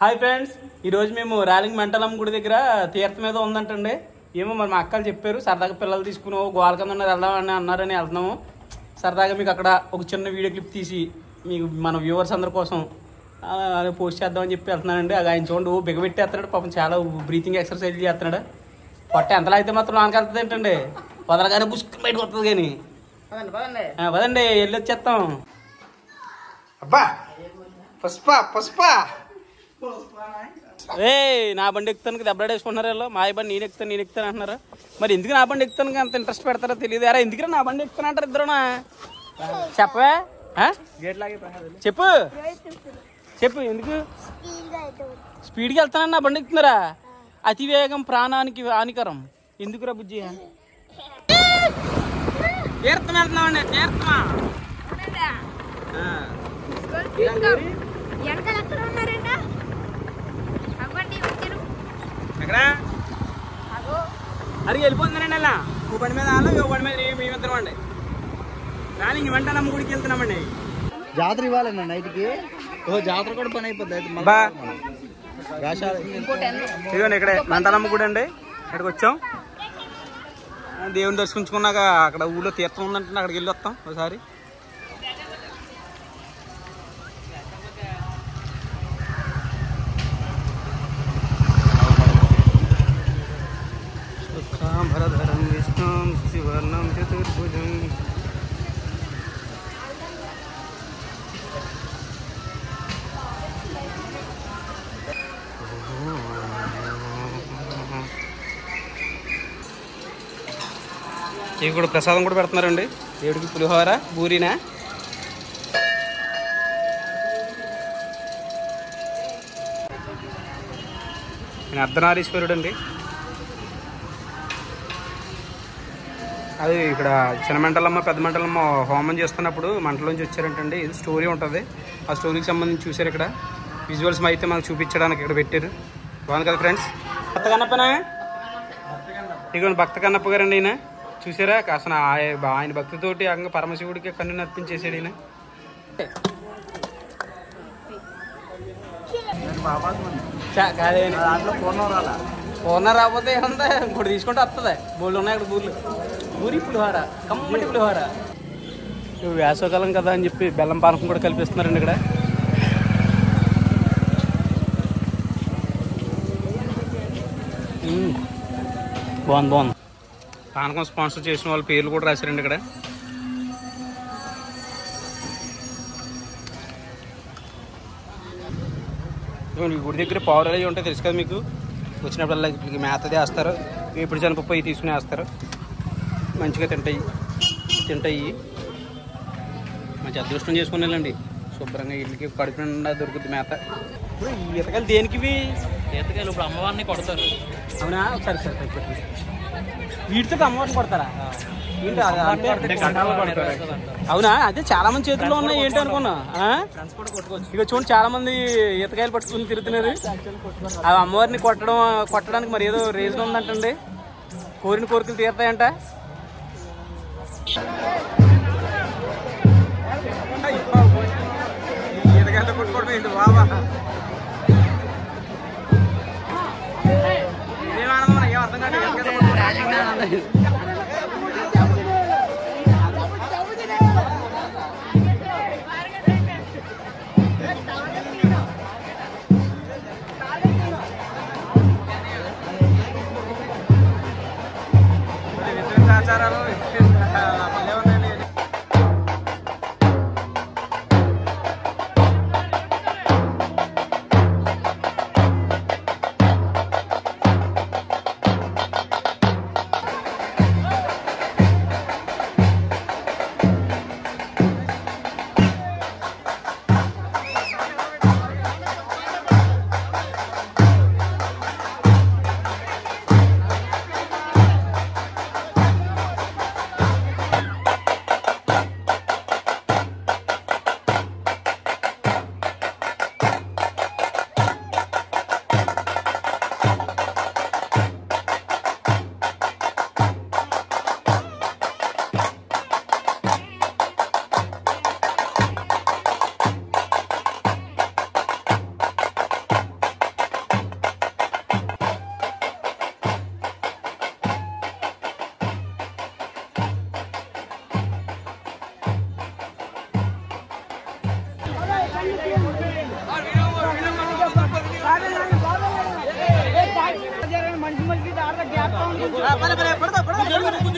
Hi friends ఈరోజు మేము rolling మంటలం గుడి దగ్గర తీర్థం మీద ఉందంటండి. ఏమో మరి మా అక్కలు చెప్పారు సరదాగా పిల్లలు తీసుకుని ఓ గోల కింద ఉన్నారు వెళ్దామని అన్నారని వెళ్తున్నాము. సరదాగా మీకు అక్కడ ఒక చిన్న వీడియో క్లిప్ తీసి మీకు మన వ్యూవర్స్ అందరి కోసం పోస్ట్ చేద్దామని చెప్పి వెళ్తున్నానండి. అది ఆయన చూడండి బిగబెట్టేస్తున్నాడు పాపం చాలా బ్రీతింగ్ ఎక్సర్సైజ్ చేస్తున్నాడు. పొట్ట ఎంతలా అయితే మాత్రం నాన్నకి వెళ్తుంది ఏంటండి? వదలగానే పుష్కం బయటకు వస్తుంది కానీ. పదండి పదండి. ఆ, పదండి వెళ్ళి వచ్చేస్తాం. అబ్బా పుష్ప పుష్ప. ఏ నా బండి ఎక్కుతానికి దెబ్బలాడేసుకుంటున్నారు వీళ్ళు. మా బండి నేను ఎక్కుతాను నేను ఎక్కుతాను అంటున్నారు. మరి ఎందుకు నా బండి ఎక్కుతానికి అంత ఇంట్రెస్ట్ పెడతారో తెలియదు. అరే ఎందుకు నా బండి ఎక్కుతాను అంటారు ఇద్దరునా? చెప్పవే? చెప్పు. చెప్పు ఎందుకు? స్పీడ్కి వెళ్తానని నా బండి ఎక్కుతున్నారా? అతి వేగం ప్రాణానికి హానికరం. ఎందుకురా బుజ్జి? తీర్థం వెళ్తున్నామండి తీర్థమా ఎక్కడ అరే వెళ్ళిపోతున్నానండి అలా ఓ బండి మీద అలా ఓ బండి మీద మేమిద్దరం అండి కానీ ఇంక వెంట నమ్మ గుడికి వెళ్తున్నామండి. జాతర ఇవ్వాలన్నా నైట్కి ఓ జాతర కూడా పని అయిపోద్ది ఇదిగోండి ఇక్కడే మంటలమ్మ గుడి అండి. ఇక్కడికి వచ్చాం. ఆ, దేవుని దర్శించుకున్నాక అక్కడ ఊళ్ళో తీర్థం ఉందంటే అక్కడికి వెళ్ళి వస్తాం ఒకసారి. ఇవి కూడా ప్రసాదం కూడా పెడుతున్నారండి. దేవుడికి పులిహోర బూరినా? నేను అర్ధనారీశ్వరుడు అండి అది ఇక్కడ చిన్న మంటలమ్మ పెద్ద మంటలమ్మ హోమం చేస్తున్నప్పుడు మంటలోంచి వచ్చారంటండి. ఇది స్టోరీ ఉంటుంది. ఆ స్టోరీకి సంబంధించి చూసారు ఇక్కడ. విజువల్స్ అయితే మనకు చూపించడానికి ఇక్కడ పెట్టారు. బాగుంది కదా ఫ్రెండ్స్? భక్త కన్నప్పనా ఇదిగోండి భక్త కన్నప్ప గారండి ఈయన. చూసారా? అసలు ఆయ- ఆయన భక్తితోటి అంగ పరమశివుడికి కన్ను నర్పించేసాడు ఈయన. పూర్ణం రాకపోతే ఏముంది? ఇంకోటి తీసుకుంటే వస్తుంది బోళ్ళు ఉన్నాయి అక్కడ బూర్లు. బూరి పులిహోర కమ్మటి పులిహోర. వేసవకాలం కదా అని చెప్పి బెల్లం పానకం కూడా కల్పిస్తున్నారండి ఇక్కడ. బాగుంది బాగుంది. పానకం స్పాన్సర్ చేసిన వాళ్ళ పేర్లు కూడా రాశారండి ఇక్కడ. గుడి దగ్గర పావురాలు అవి ఉంటాయి తెలుసు కదా మీకు? వచ్చినప్పుడల్లా వీటికి మేతది వేస్తారు ఇప్పుడు చనిపప్పు అవి తీసుకుని వేస్తారు. మంచిగా తింటాయి తింటాయి. మంచి అదృష్టం చేసుకుని వెళ్ళండి. శుభ్రంగా వీటికి కడుపు నిండా దొరుకుతుంది మేత. ఇప్పుడు ఈతకాయలు దేనికి? ఈతకాయలు ఇప్పుడు అమ్మవారిని కొడతారు. అవునా? సరే సరే. వీటితో అమ్మవారిని కొడతారా? అవునా? అదే చాలా మంది చేతుల్లో ఉన్నాయి ఏంటి అనుకున్నా? ఇక చూడండి చాలా మంది ఈతకాయలు పట్టుకుని తిరుగుతున్నారు. అవి అమ్మవారిని కొట్టడం కొట్టడానికి మరి ఏదో రీజన్ ఉందంటండి. కోరిన కోరికలు తీరుతాయంట. ఈతకాయలు కొట్టుకోవడం ఏంటి బాబా? ఇదేం ఆనందం? నాకు ఏం అర్థం కాదు ఈతకాయలు కొట్టుకోవడం. Ah, para, para, perdón, perdón.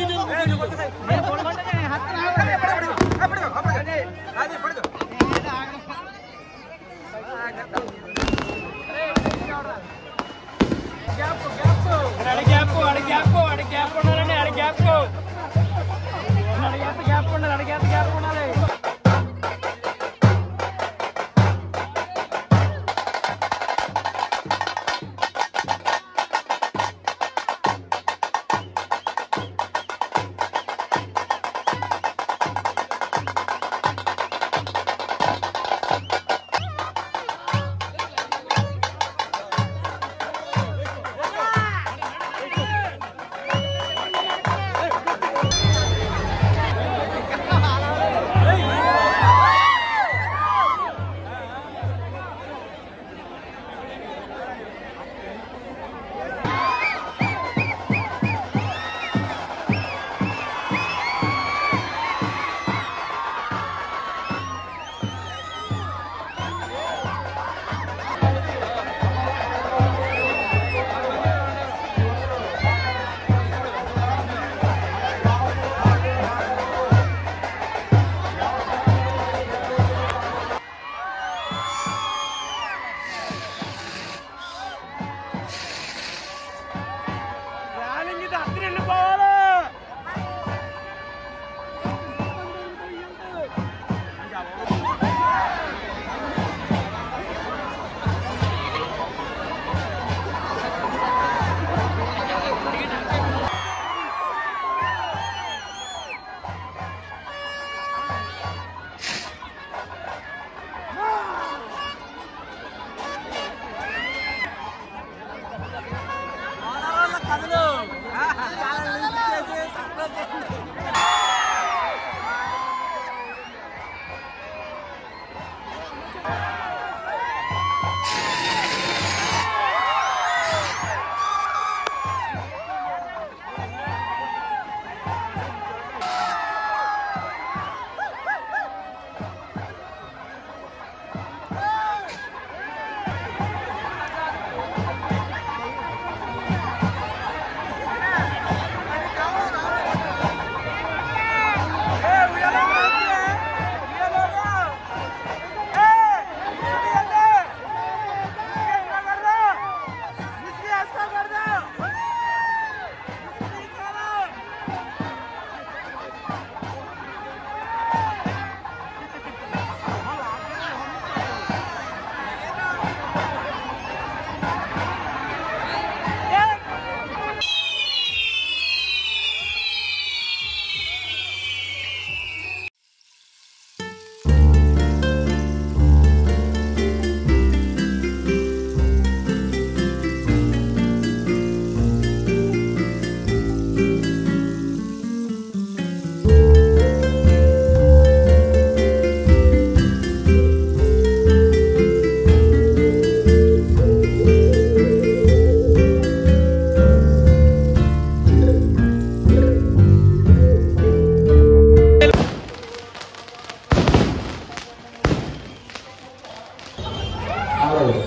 Paulo.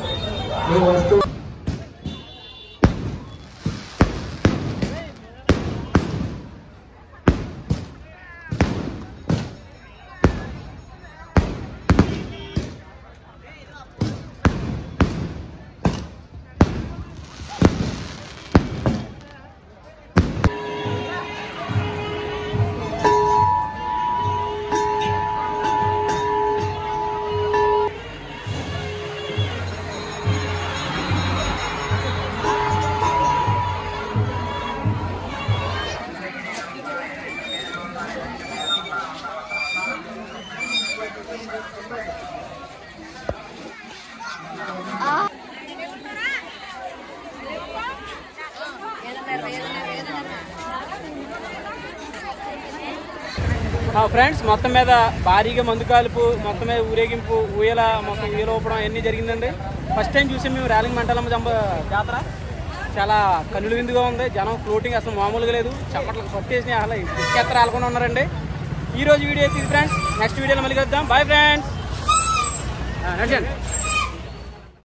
Eu acho que eu... friends మొత్తం మీద భారీగా మందు కాలుపు మొత్తం మీద ఊరేగింపు ఊయల మొత్తం ఊయల ఊపడం అన్నీ జరిగిందండి. ఫస్ట్ టైం చూసి మేము ర్యాలింగ్ మంటలమ్మ జంబ జాతర. చాలా కన్నులు విందుగా ఉంది. జనం ఫ్లోటింగ్ అసలు మామూలుగా లేదు. చప్పట్లకు పట్టేసి అసలు ఇసుకెత్తర ఆలకుండా ఉన్నారండి. ఈ రోజు వీడియో అయితే ఇది ఫ్రెండ్స్ నెక్స్ట్ వీడియోలో మళ్ళీ కలుద్దాం. Bye friends నడిచండి.